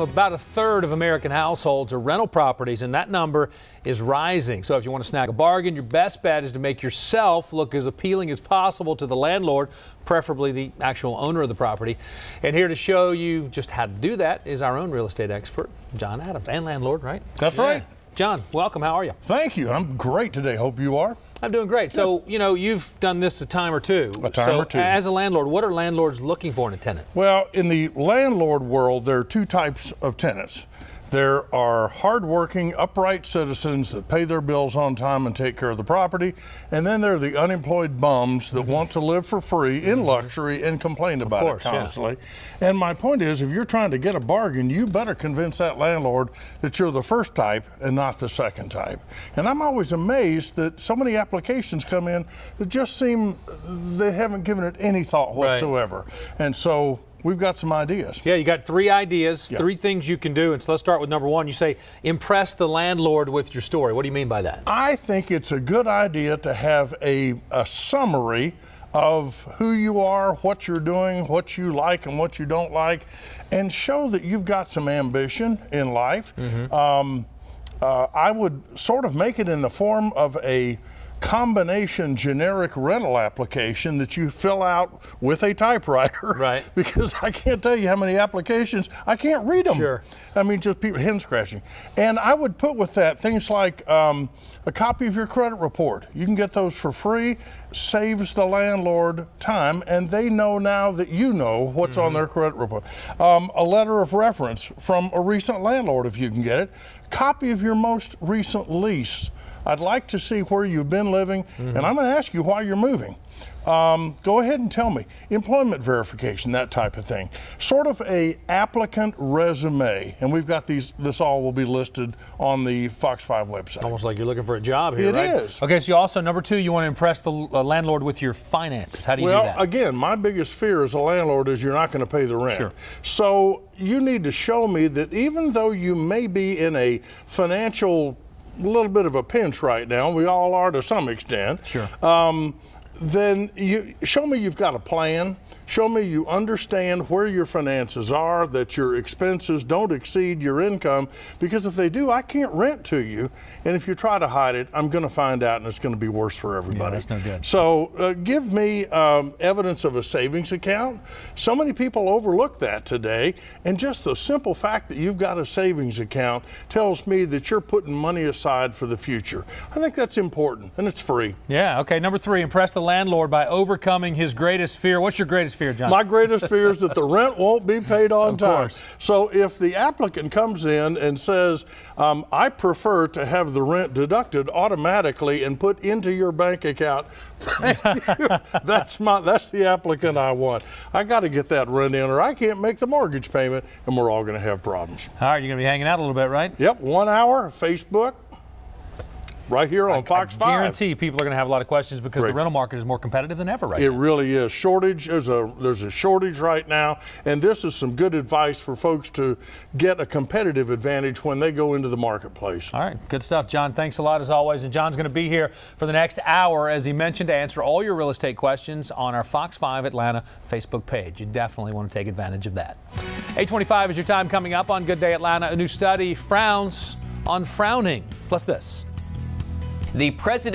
About a third of American households are rental properties, and that number is rising. So, if you want to snag a bargain, your best bet is to make yourself look as appealing as possible to the landlord, preferably the actual owner of the property. And here to show you just how to do that is our own real estate expert, John Adams, and landlord, right? That's yeah. right. John, welcome. How are you? Thank you. I'm great today. Hope you are. I'm doing great. So, you know, you've done this a time or two. A time so or two. As a landlord, what are landlords looking for in a tenant? Well, in the landlord world, there are two types of tenants. There are hardworking, upright citizens that pay their bills on time and take care of the property. And then there are the unemployed bums that mm-hmm. want to live for free in mm-hmm. luxury and complain about course, it constantly. Yeah. And my point is, if you're trying to get a bargain, you better convince that landlord that you're the first type and not the second type. And I'm always amazed that so many applications come in that just seem they haven't given it any thought whatsoever. Right. And so we've got some ideas. Yeah, you got three ideas, three things you can do. And so let's start with number one. You say impress the landlord with your story. What do you mean by that? I think it's a good idea to have a, a summary of who you are, what you're doing, what you like and what you don't like, and show that you've got some ambition in life. Mm-hmm. Um, uh, I would sort of make it in the form of a combination generic rental application that you fill out with a typewriter. Right. Because I can't tell you how many applications I can't read them. Sure. I mean, just people hen scratching. And I would put with that things like um, a copy of your credit report. You can get those for free. Saves the landlord time, and they know now that you know what's mm-hmm. on their credit report. Um, a letter of reference from a recent landlord, if you can get it. Copy of your most recent lease I'd like to see where you've been living, mm-hmm. and I'm going to ask you why you're moving. Um, go ahead and tell me employment verification, that type of thing. Sort of a applicant resume, and we've got these. This all will be listed on the Fox Five website. Almost like you're looking for a job here, It right? is. Okay, so you also number two, you want to impress the uh, landlord with your finances. How do you well, do that? Well, again, my biggest fear as a landlord is you're not going to pay the rent. Sure. So you need to show me that even though you may be in a financial a little bit of a pinch right now. We all are to some extent. Sure. Um, then you show me you've got a plan. Show me you understand where your finances are, that your expenses don't exceed your income, because if they do, I can't rent to you. And if you try to hide it, I'm going to find out and it's going to be worse for everybody. Yeah, that's no good. So uh, give me um, evidence of a savings account. So many people overlook that today. And just the simple fact that you've got a savings account tells me that you're putting money aside for the future. I think that's important and it's free. Yeah, okay. Number three, impress the landlord by overcoming his greatest fear. What's your greatest fear, John? My greatest fear is that the rent won't be paid on of time. Course. So if the applicant comes in and says, um, I prefer to have the rent deducted automatically and put into your bank account, that's my that's the applicant I want. I got to get that rent in or I can't make the mortgage payment and we're all going to have problems. All right, you're going to be hanging out a little bit, right? Yep, one hour, Facebook, right here on I, Fox I 5. guarantee people are going to have a lot of questions because Great. the rental market is more competitive than ever right it now. It really is. Shortage there's a there's a shortage right now, and this is some good advice for folks to get a competitive advantage when they go into the marketplace. All right, good stuff, John. Thanks a lot as always. And John's going to be here for the next hour, as he mentioned, to answer all your real estate questions on our Fox 5 Atlanta Facebook page. You definitely want to take advantage of that. 825 is your time coming up on Good Day Atlanta. A new study frowns on frowning. Plus this. The president